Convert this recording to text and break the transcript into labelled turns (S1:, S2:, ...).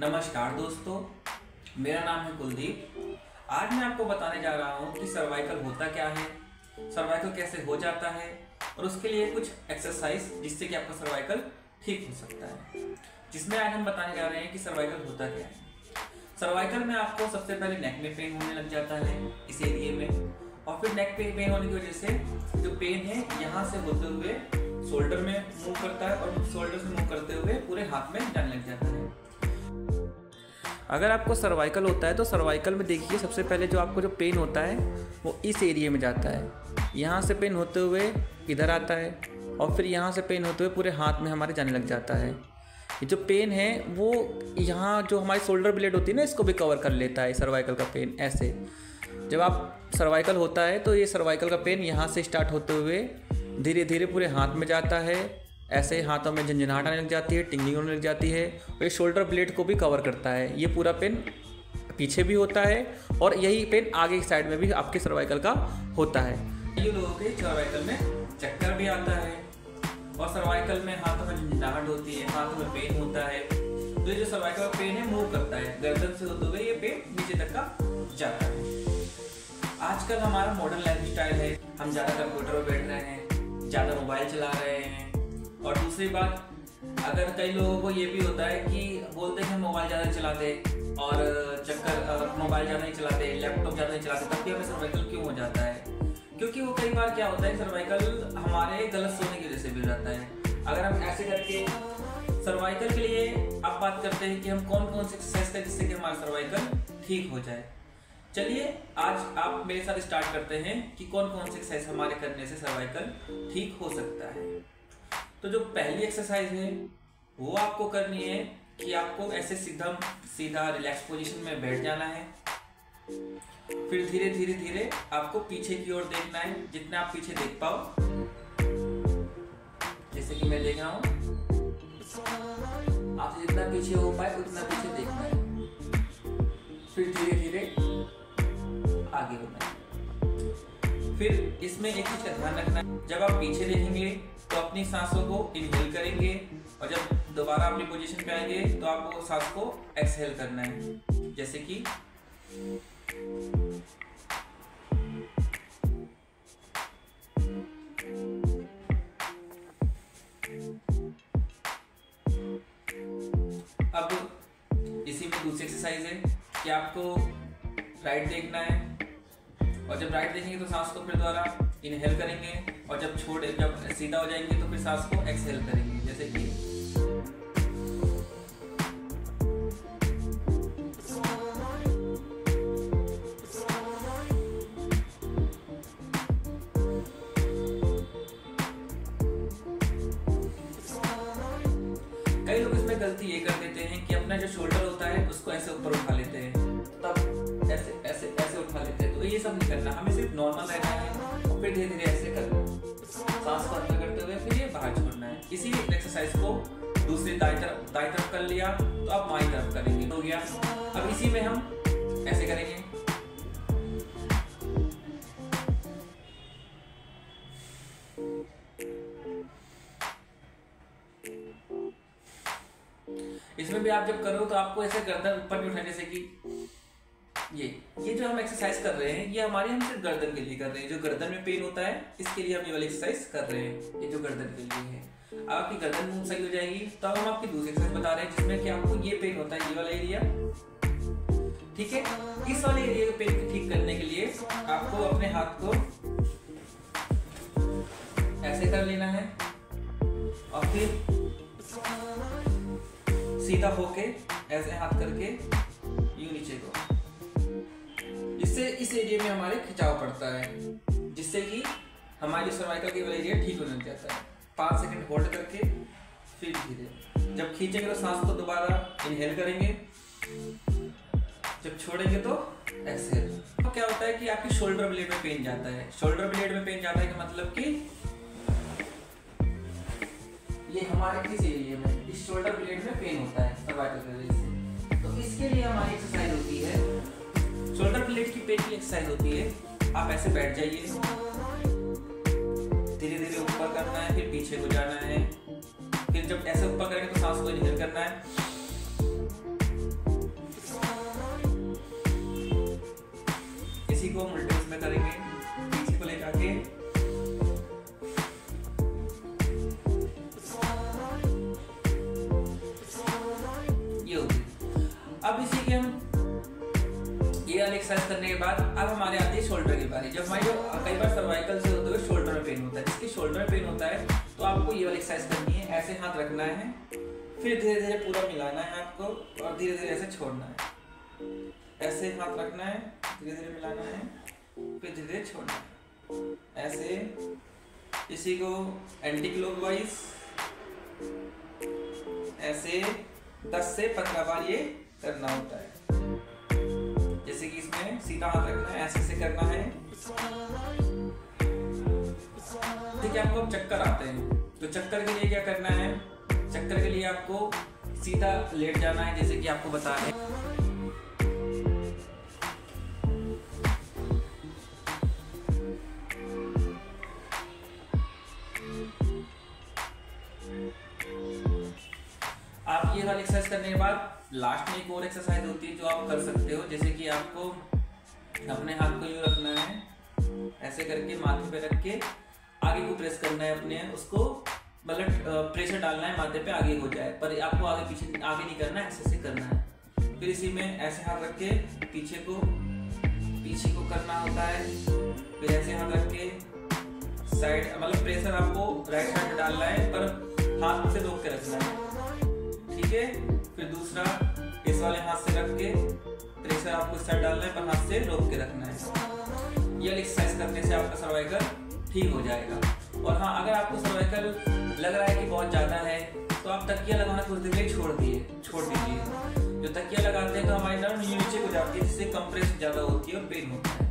S1: नमस्कार दोस्तों, मेरा नाम है कुलदीप। आज मैं आपको बताने जा रहा हूँ कि सर्वाइकल होता क्या है सर्वाइकल कैसे हो जाता है, और उसके लिए कुछ एक्सरसाइज जिससे कि आपका सर्वाइकल ठीक हो सकता है। जिसमें आज हम बताने जा रहे हैं कि सर्वाइकल होता क्या है। सर्वाइकल में आपको सबसे पहले नेक में पेन होने लग जाता है इस एरिए में, और फिर नेक पे पेन होने की वजह से जो पेन है, यहाँ से होते हुए शोल्डर में मूव करता है, और शोल्डर से मूव करते हुए पूरे हाथ में जाने लग जाता है। अगर आपको सर्वाइकल होता है तो सर्वाइकल में देखिए, सबसे पहले जो आपको जो पेन होता है, वो इस एरिया में जाता है। यहाँ से पेन होते हुए इधर आता है और फिर यहाँ से पेन होते हुए पूरे हाथ में हमारे जाने लग जाता है। ये जो पेन है, वो यहाँ जो हमारी शोल्डर ब्लेड होती है ना, इसको भी कवर कर लेता है सर्वाइकल का पेन ऐसे। जब आप सर्वाइकल होता है तो ये सर्वाइकल का पेन यहाँ से स्टार्ट होते हुए धीरे धीरे पूरे हाथ में जाता है। ऐसे हाथों में झंझनाहट आने लग जाती है, टिंगलिंग होने लग जाती है और ये शोल्डर ब्लेड को भी कवर करता है। ये पूरा पेन पीछे भी होता है और यही पेन आगे की साइड में भी आपके सर्वाइकल का होता है। ये लोगों के सर्वाइकल में चक्कर भी आता है और सर्वाइकल में हाथों में झंझनाहट होती है, हाथों में पेन होता है। तो ये जो सर्वाइकल का पेन है मूव करता है। गर्दन से होते हुए ये पेन नीचे तक का जाता है। आजकल हमारा मॉडर्न लाइफ स्टाइल है। हम ज़्यादा कंप्यूटर पर बैठ रहे हैं, ज़्यादा मोबाइल चला रहे हैं। और दूसरी बात, अगर कई लोगों को ये भी होता है कि बोलते हैं मोबाइल ज़्यादा चलाते और चक्कर मोबाइल ज़्यादा नहीं चलाते लैपटॉप ज़्यादा नहीं चलाते, तब भी हमें सर्वाइकल क्यों हो जाता है? क्योंकि वो कई बार क्या होता है सर्वाइकल हमारे गलत सोने की वजह से भी जाता है। अगर हम ऐसे करके सर्वाइकल के लिए आप बात करते हैं कि हम कौन कौन से एक्सरसाइज करें जिससे कि हमारा सर्वाइकल ठीक हो जाए। चलिए, आज आप मेरे साथ स्टार्ट करते हैं कि कौन कौन से एक्सरसाइज हमारे करने से सर्वाइकल ठीक हो सकता है। तो जो पहली एक्सरसाइज है, वो आपको करनी है कि आपको ऐसे सीधा सीधा रिलैक्स पोजीशन में बैठ जाना है। फिर धीरे धीरे धीरे आपको पीछे की ओर देखना है, जितना आप पीछे देख पाओ। जैसे कि मैं देख रहा हूँ आपसे जितना पीछे हो पाए, उतना पीछे देखना है। फिर धीरे धीरे आगे होना है। फिर इसमें एक चीज़ का ध्यान रखना है। जब आप पीछे देखेंगे तो अपनी सांसों को इनहेल करेंगे और जब दोबारा अपनी पोजीशन पे आएँगे तो आपको सांस को एक्सहेल करना है। जैसे कि अब इसी में दूसरी एक्सरसाइज है कि आपको राइट देखना है। और जब राइट देखेंगे तो सांस को फिर दोबारा इनहेल करेंगे और जब छोड़ जब सीधा हो जाएँगे तो फिर सांस को एक्सहेल करेंगे, जैसे कि कई लोग इसमें गलती ये कर देते हैं कि अपना जो शोल्डर होता है, उसको ऐसे ऊपर उठा लेते हैं। तब ऐसे ऐसे ऐसे उठा लेते हैं। तो ये सब नहीं करना, हमें सिर्फ़ नॉर्मल रहना है। फिर धीरे धीरे ऐसे करना सांस को अंदर करते हुए फिर ये बाहर छोड़ना है। इसी एक्सरसाइज को दूसरी दाई तरफ़ दाई तरफ़ कर लिया तो आप बाई तरफ़ करेंगे। हो गया? अब इसी में हम ऐसे करेंगे। इसमें भी आप जब करो तो आपको ऐसे गर्दन ऊपर भी उठाने जैसे कि ये ये जो हम एक्सरसाइज कर रहे हैं, ये हमारे हम सिर्फ़ गर्दन के लिए कर रहे हैं, जो गर्दन में पेन होता है, इसके लिए हम ये वाली एक्सरसाइज कर रहे हैं, ये जो गर्दन के लिए है। आपकी गर्दन मूव सही हो जाएगी तो हम आपकी दूसरी एक्सरसाइज बता रहे हैं, जिसमें कि आपको ये पेन होता है, ये वाला एरिया ठीक है? इस वाले एरिया के पेन को ठीक करने के लिए आपको अपने हाथ को ऐसे कर लेना है, और फिर सीधा होके, ऐसे हाथ करके, यू नीचे को। इससे इस एरिया में हमारे खिंचाव पड़ता है, जिससे कि हमारी सर्वाइकल के एरिया ठीक होने जाता है। पाँच सेकंड होल्ड करके फिर धीरे। जब खींचेंगे तो सांस को दोबारा इनहेल करेंगे। जब छोड़ेंगे तो एक्सहेल तो क्या होता है कि आपकी शोल्डर ब्लेड में पेन जाता है। शोल्डर ब्लेड में पेन जाता है कि मतलब कि ये हमारे किस एरिया में, इस शोल्डर ब्लेड में पेन होता है सर्वाइकल से। तो इसके लिए हमारी एक्सरसाइज होती है शोल्डर प्लेट की पेट की एक्सरसाइज होती है। आप ऐसे बैठ जाइए। धीरे धीरे ऊपर करना है, फिर पीछे को जाना है। फिर जब ऐसे ऊपर करेंगे तो सांस को इनहेल करना है। इसी को हम में करेंगे। एक्सरसाइज करने के बाद, अब हमारे आती है शोल्डर की बारी। जब हमारी जो कई बार सर्वाइकल से होते हुए शोल्डर में पेन होता है, जिसकी शोल्डर में पेन होता है तो आपको ये वाली एक्सरसाइज करनी है। ऐसे हाथ रखना है, फिर धीरे धीरे पूरा मिलाना है आपको, और धीरे धीरे ऐसे छोड़ना है। ऐसे हाथ रखना है धीरे धीरे मिलाना है, फिर धीरे धीरे छोड़ना है। ऐसे, इसी को एंटी क्लॉकवाइज ऐसे 10 से 15 बार ये करना होता है। जैसे कि इसमें सीधा हाथ रखना है, ऐसे से करना है। देखिए आपको अब चक्कर आते हैं। तो चक्कर के लिए क्या करना है? चक्कर के लिए आपको सीधा लेट जाना है, जैसे कि आपको बता रहे आप ये वाली एक्सरसाइज करने के बाद लास्ट में एक और एक्सरसाइज होती है जो आप कर सकते हो, जैसे कि आपको अपने हाथ को यूँ रखना है, ऐसे करके माथे पे रख के आगे को प्रेस करना है अपने, उसको मतलब प्रेशर डालना है, माथे पे आगे हो जाए, पर आपको आगे पीछे, आगे नहीं करना है ऐसे ऐसे करना है। फिर इसी में ऐसे हाथ रख के पीछे को पीछे को करना होता है, फिर ऐसे हाथ रख के साइड मतलब प्रेशर आपको राइट साइड डालना है, पर हाथ से रोक के रखना है। ठीक है? फिर दूसरा इस वाले हाथ से रख के प्रेशर आपको साइड डालना है, पर हाथ से रोक के रखना है। ये एक्सरसाइज करने से आपका सर्वाइकल ठीक हो जाएगा। और हाँ अगर आपको सर्वाइकल लग रहा है कि बहुत ज़्यादा है तो आप तकिया लगाना कुछ देर के छोड़ दिए, छोड़ दीजिए। जो तकिया लगाते हैं तो हमारी नर्व नीचे हो जाती है, जिससे कंप्रेस ज़्यादा होती है और पेन होता है।